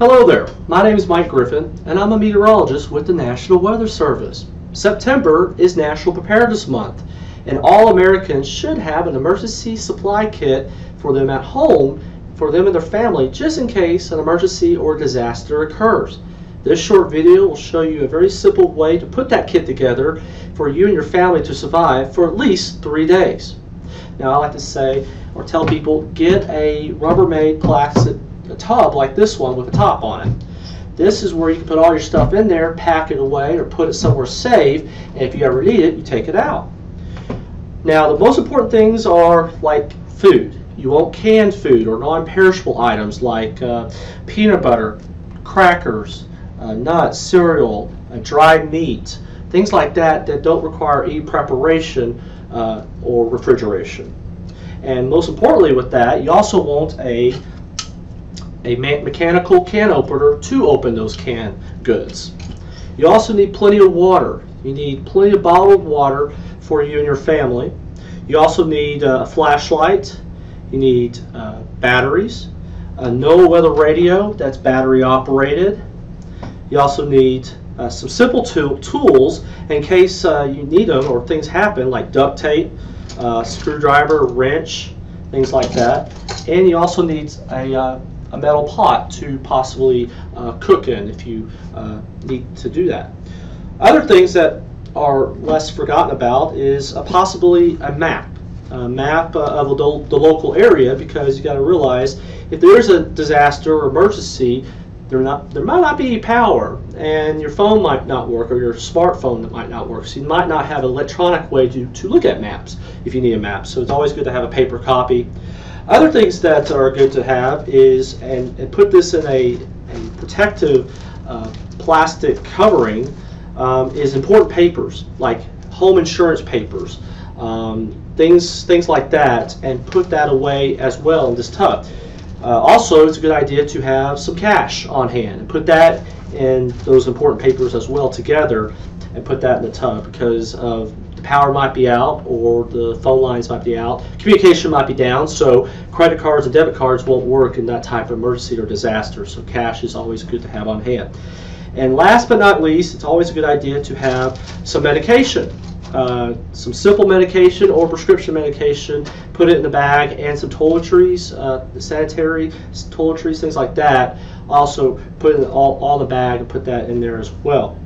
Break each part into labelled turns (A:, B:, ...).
A: Hello there, my name is Mike Griffin and I'm a meteorologist with the National Weather Service. September is National Preparedness Month and all Americans should have an emergency supply kit for them at home, for them and their family, just in case an emergency or disaster occurs. This short video will show you a very simple way to put that kit together for you and your family to survive for at least three days. Now I like to say or tell people get a Rubbermaid plastic a tub like this one with a top on it. This is where you can put all your stuff in there, pack it away, or put it somewhere safe, and if you ever need it, you take it out. Now, the most important things are like food. You want canned food or non-perishable items like uh, peanut butter, crackers, uh, nuts, cereal, uh, dried meat, things like that that don't require any preparation uh, or refrigeration. And most importantly with that, you also want a a mechanical can opener to open those canned goods. You also need plenty of water. You need plenty of bottled water for you and your family. You also need uh, a flashlight. You need uh, batteries, a NOAA weather radio that's battery operated. You also need uh, some simple tool tools in case uh, you need them or things happen like duct tape, uh, screwdriver, wrench, things like that. And you also need a uh, a metal pot to possibly uh, cook in if you uh, need to do that. Other things that are less forgotten about is uh, possibly a map. A map uh, of the, the local area because you got to realize if there's a disaster or emergency, there not there might not be power and your phone might not work or your smartphone that might not work. So you might not have an electronic way to, to look at maps if you need a map. So it's always good to have a paper copy. Other things that are good to have is, and, and put this in a, a protective uh, plastic covering, um, is important papers like home insurance papers, um, things, things like that, and put that away as well in this tub. Uh, also, it's a good idea to have some cash on hand and put that in those important papers as well together and put that in the tub because of the power might be out or the phone lines might be out, communication might be down, so credit cards and debit cards won't work in that type of emergency or disaster, so cash is always good to have on hand. And last but not least, it's always a good idea to have some medication. Uh, some simple medication or prescription medication, put it in the bag, and some toiletries, uh, sanitary toiletries, things like that. Also, put it all, all the bag and put that in there as well.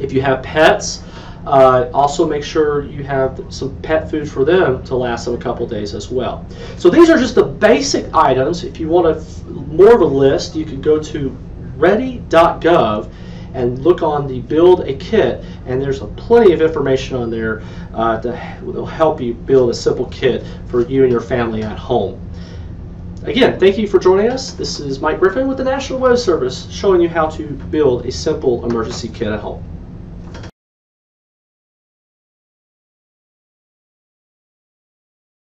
A: If you have pets, uh, also make sure you have some pet food for them to last them a couple days as well. So these are just the basic items. If you want a, more of a list, you can go to ready.gov and look on the build a kit and there's a plenty of information on there uh, that will help you build a simple kit for you and your family at home. Again, thank you for joining us. This is Mike Griffin with the National Weather Service showing you how to build a simple emergency kit at home.